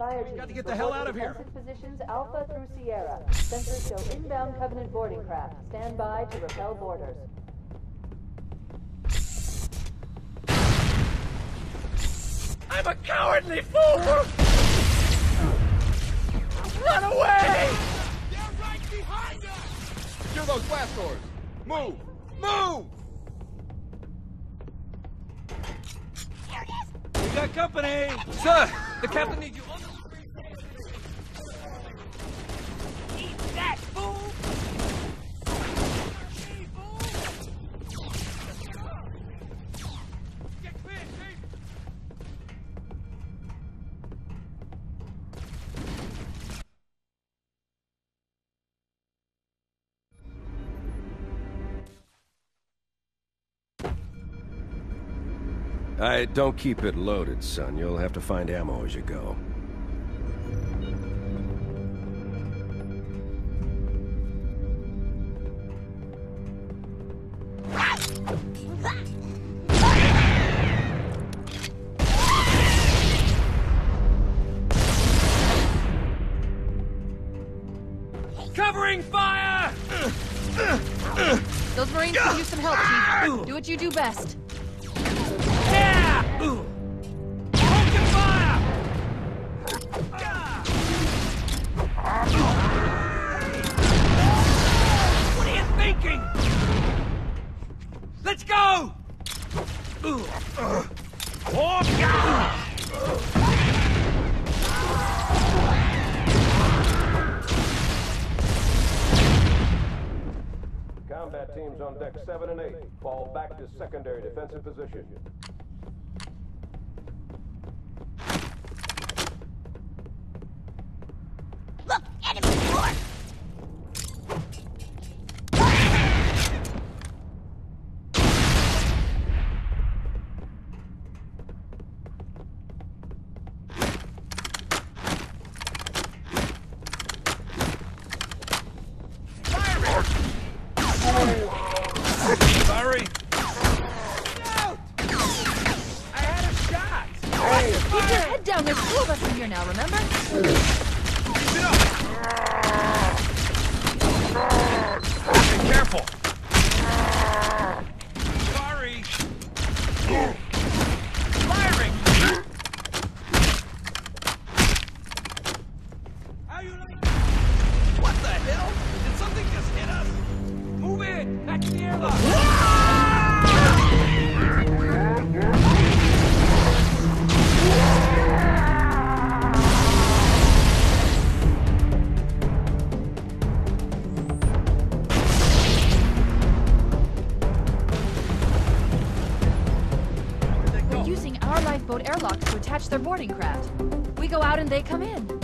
Fire team, Got to get the hell out of here. defensive positions Alpha through Sierra. Sensors show inbound Covenant boarding craft. Stand by to repel boarders. I'm a cowardly fool! Run away! They're right behind us! Secure those blast doors! Move! Move! We got company! Sir, the captain needs you I don't keep it loaded, son. You'll have to find ammo as you go. Covering fire! Those Marines could use some help, Chief. Do what you do best. Combat teams on deck 7 and 8. Fall back to secondary defensive position. Here now, remember? They come in.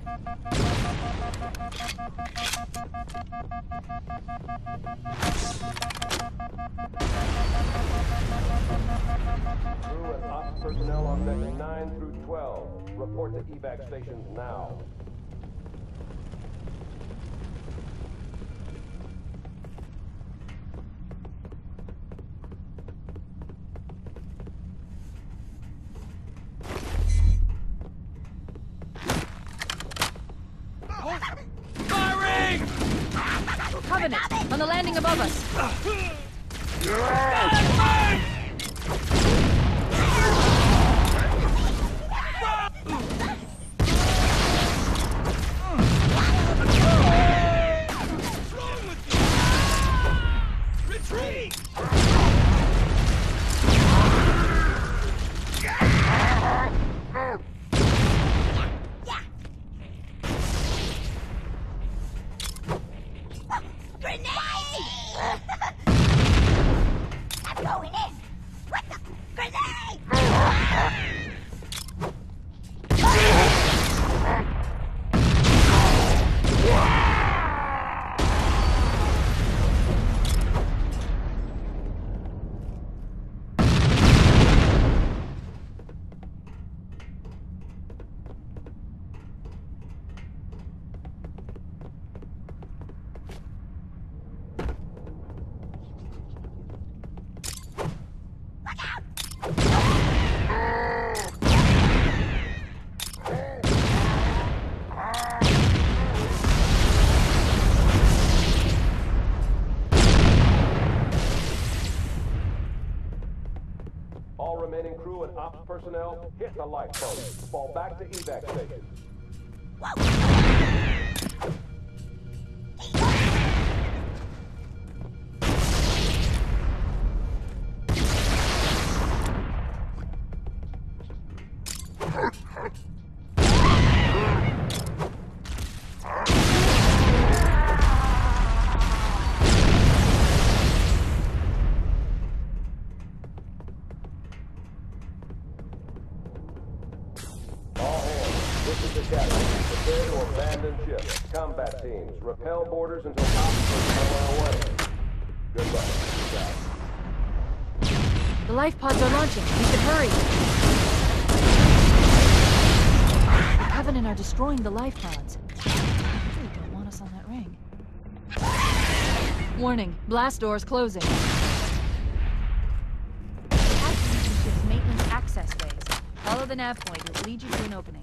Crew and ops personnel on deck 9 through 12, report to evac stations now. The landing above us. Remaining crew and ops personnel, hit the lifeboat. Fall back to evac station. Launching. We should hurry. Covenant are destroying the life pods. They really don't want us on that ring. Warning, blast doors closing. Ship's maintenance access ways. Follow the nav point. It will lead you to an opening.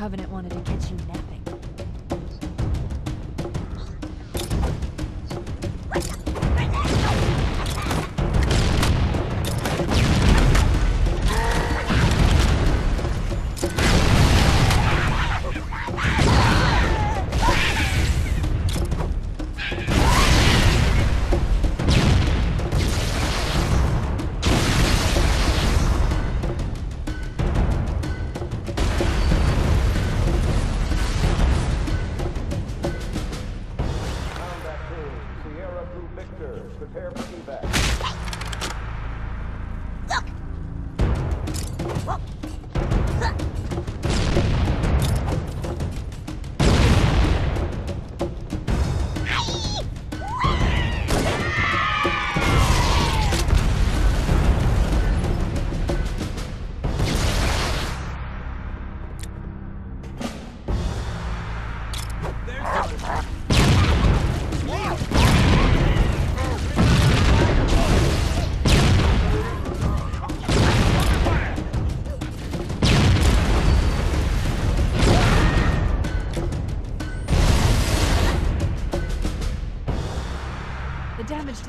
Covenant wanted to catch you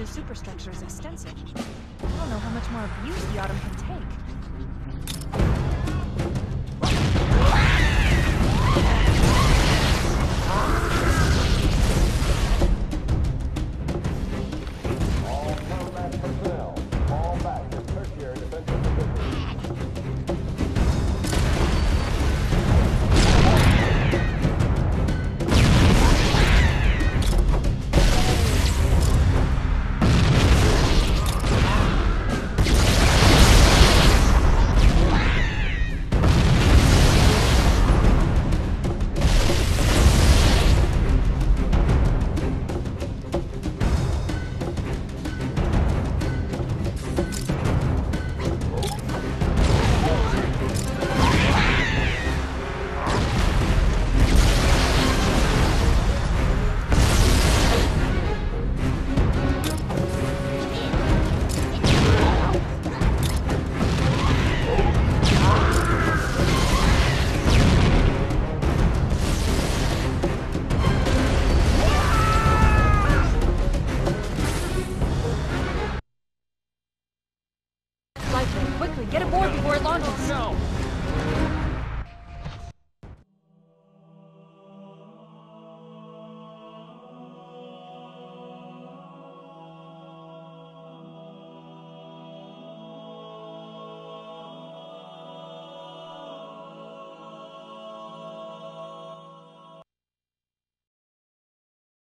superstructure is extensive. I don't know how much more abuse the Autumn can take. Quickly, get aboard before it launches. No.